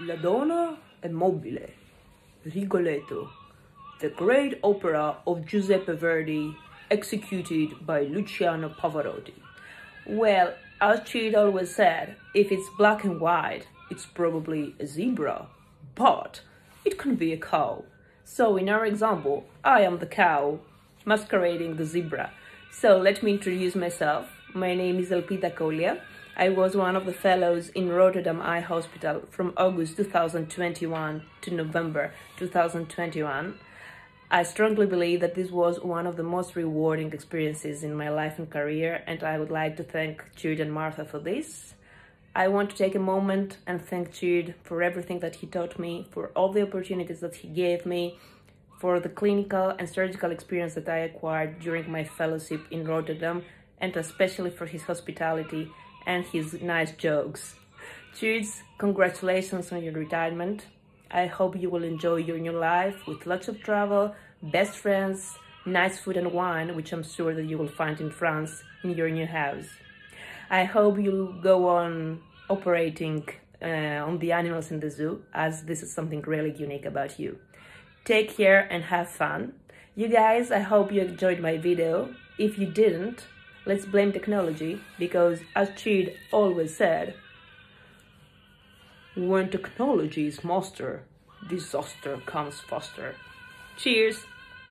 La Donna è mobile, Rigoletto, the great opera of Giuseppe Verdi, executed by Luciano Pavarotti. Well, as Tjeerd always said, if it's black and white, it's probably a zebra, but it can be a cow. So in our example, I am the cow masquerading the zebra. So let me introduce myself. My name is Elpida Kollia. I was one of the fellows in Rotterdam Eye Hospital from August 2021 to November 2021. I strongly believe that this was one of the most rewarding experiences in my life and career, and I would like to thank Jude and Martha for this. I want to take a moment and thank Jude for everything that he taught me, for all the opportunities that he gave me, for the clinical and surgical experience that I acquired during my fellowship in Rotterdam, and especially for his hospitality and his nice jokes. Cheers, congratulations on your retirement. I hope you will enjoy your new life with lots of travel, best friends, nice food and wine, which I'm sure that you will find in France in your new house. I hope you'll go on operating uh, on the animals in the zoo, as this is something really unique about you. Take care and have fun. You guys, I hope you enjoyed my video. If you didn't, let's blame technology because as Tjeerd always said, when technology is master, disaster comes faster. Cheers!